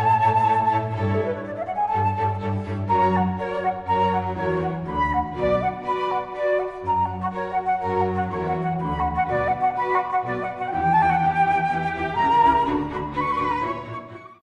Música